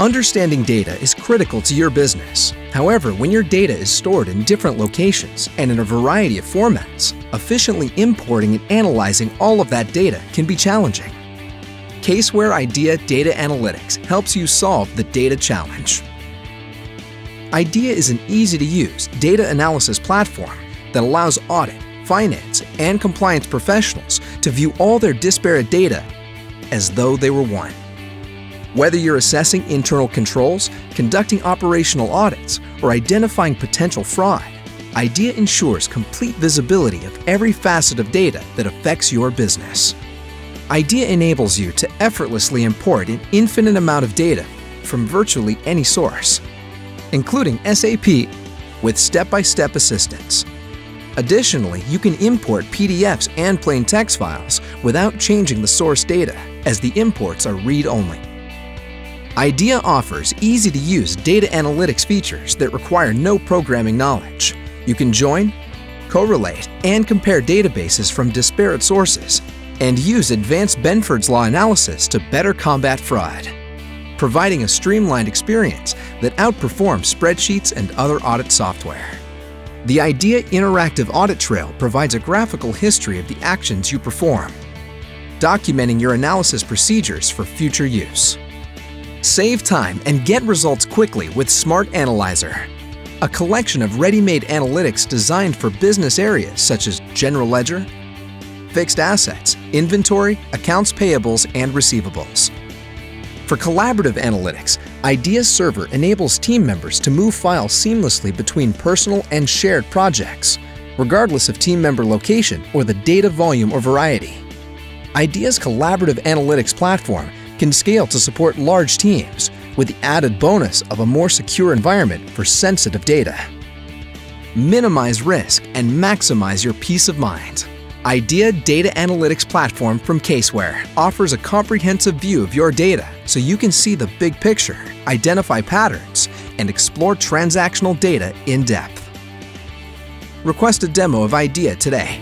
Understanding data is critical to your business. However, when your data is stored in different locations and in a variety of formats, efficiently importing and analyzing all of that data can be challenging. Caseware IDEA Data Analytics helps you solve the data challenge. IDEA is an easy-to-use data analysis platform that allows audit, finance, and compliance professionals to view all their disparate data as though they were one. Whether you're assessing internal controls, conducting operational audits, or identifying potential fraud, IDEA ensures complete visibility of every facet of data that affects your business. IDEA enables you to effortlessly import an infinite amount of data from virtually any source, including SAP with step-by-step assistance. Additionally, you can import PDFs and plain text files without changing the source data, as the imports are read-only. IDEA offers easy-to-use data analytics features that require no programming knowledge. You can join, correlate, and compare databases from disparate sources, and use advanced Benford's Law analysis to better combat fraud, providing a streamlined experience that outperforms spreadsheets and other audit software. The IDEA Interactive Audit Trail provides a graphical history of the actions you perform, documenting your analysis procedures for future use. Save time and get results quickly with Smart Analyzer, a collection of ready-made analytics designed for business areas such as general ledger, fixed assets, inventory, accounts payables, and receivables. For collaborative analytics, IDEA's Server enables team members to move files seamlessly between personal and shared projects, regardless of team member location or the data volume or variety. IDEA's collaborative analytics platform can scale to support large teams with the added bonus of a more secure environment for sensitive data. Minimize risk and maximize your peace of mind. IDEA Data Analytics Platform from Caseware offers a comprehensive view of your data so you can see the big picture, identify patterns, and explore transactional data in depth. Request a demo of IDEA today